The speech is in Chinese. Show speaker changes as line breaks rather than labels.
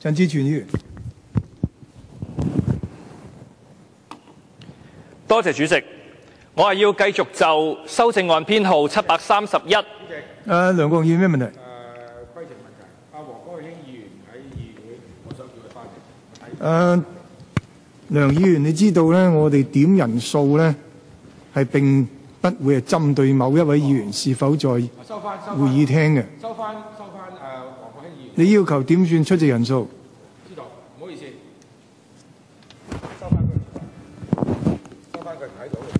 陈志全議員，
多謝主席，我係要繼續就修正案編號七百三十一。誒，
梁國英議員咩問題？誒，規正
阿喺我想叫
佢梁議員，你知道咧，我哋點人數咧係並。不會係針對某一位議員是否在會
議廳嘅。
收翻收翻，誒黃國興
議員。你
要求點算出席
人數？知道，唔好意思，收翻佢，收翻佢